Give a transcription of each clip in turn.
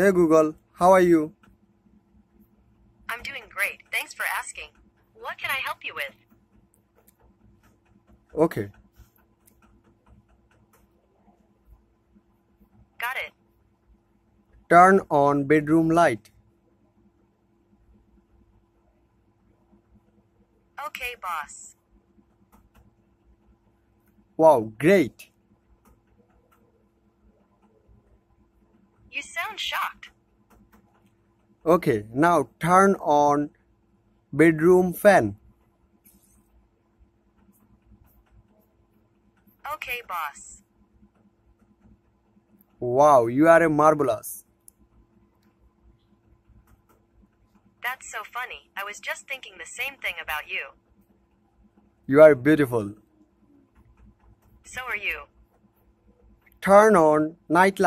Hey Google, how are you? I'm doing great. Thanks for asking. What can I help you with? Okay. Got it. Turn on bedroom light. Okay, boss. Wow, great. Shocked. Okay, now turn on bedroom fan. Okay, boss. Wow, you are a marvelous. That's so funny. I was just thinking the same thing about you. You are beautiful. So are you. Turn on night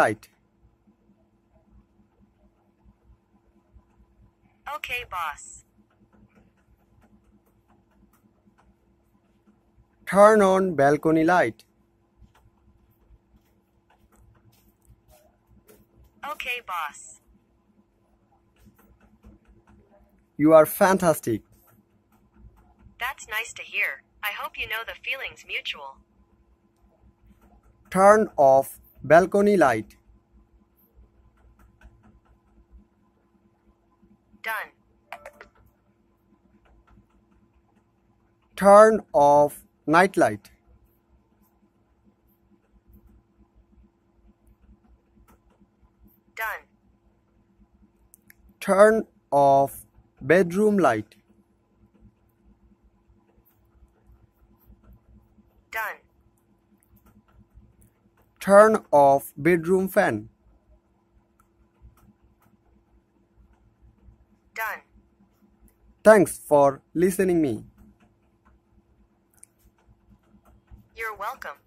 Okay, boss. Turn on balcony light. Okay, boss. You are fantastic. That's nice to hear. I hope you know the feeling's mutual. Turn off balcony light. Done. Turn off night light. Done. Turn off bedroom light. Done. Turn off bedroom fan. Done. Thanks for listening me. You're welcome.